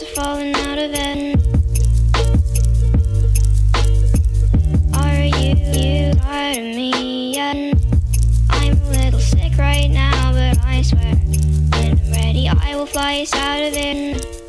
the falling out of it. Are you, you tired of me yet? I'm a little sick right now, but I swear when I'm ready, I will fly us out of it.